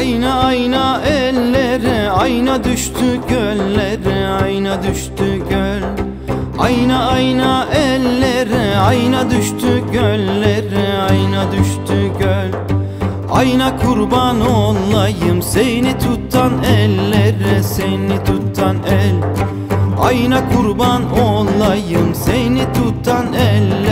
Ayna ayna ellere ayna düştü göllere ayna düştü göl. Ayna ayna ellere ayna düştü göllere ayna düştü göl. Ayna kurban olayım seni tutan ellere seni tutan el. Ayna kurban olayım seni tutan ellere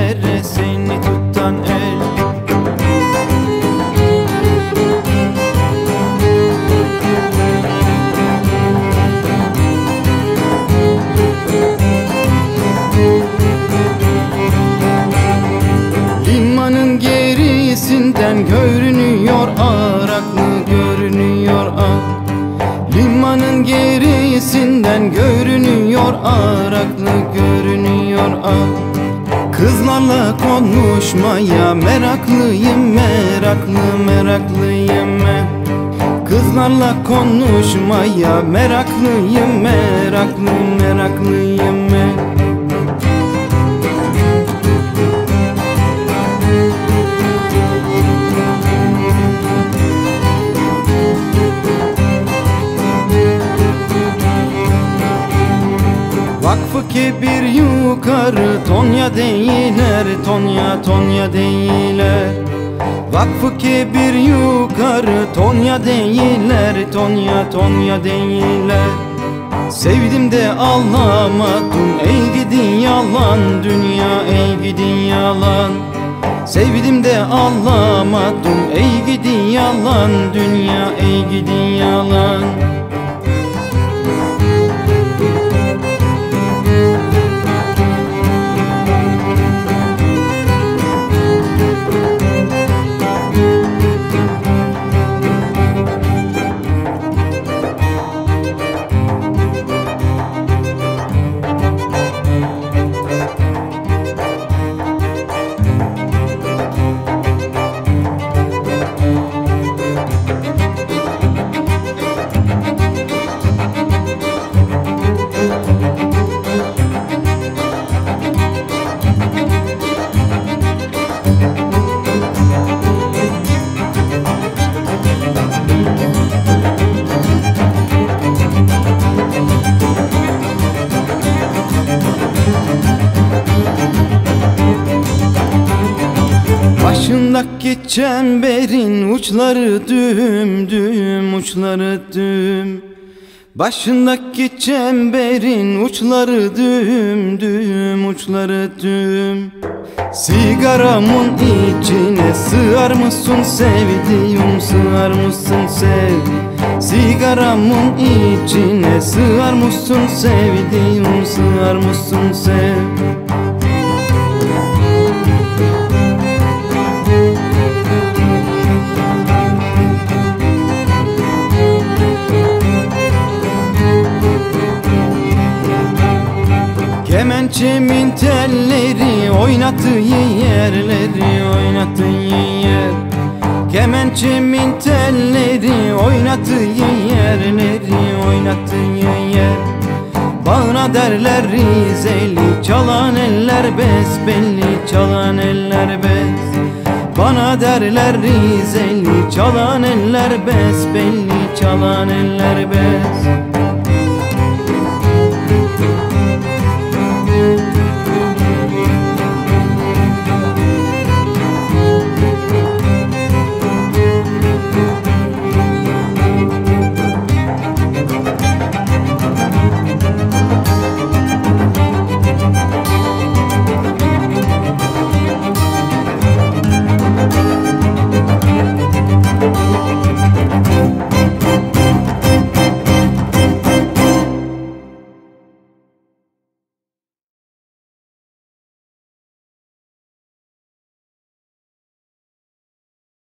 Araklı görünüyor ah. Kızlarla konuşmaya meraklıyım meraklı meraklıyım. Kızlarla konuşmaya meraklıyım meraklı meraklıyım. ben Vakfı kebir yukarı Tonya değiller Tonya Tonya değiller. Vakfı kebir yukarı Tonya değiller Tonya Tonya değiller. Sevdim de anlamadım Ey gidin yalan dünya ey gidin yalan. Sevdim de anlamadım Ey gidin yalan dünya ey gidin yalan Başındaki çemberin uçları düğüm düğüm uçları düğüm. Başındaki çemberin uçları düğüm düğüm uçları düğüm. Sigaramın içine sığar mısın sevdiğim sığar mısın sev Sigaramın içine sığar mısın sevdiğim sığar mısın sev Kemençemin telleri oynattığı yerleri oynattığı yer. Kemençemin telleri oynattığı yerleri oynattığı yer. Bana derler Rizeli çalan eller besbelli çalan eller bes Bana derler Rizeli çalan eller besbelli çalan eller bes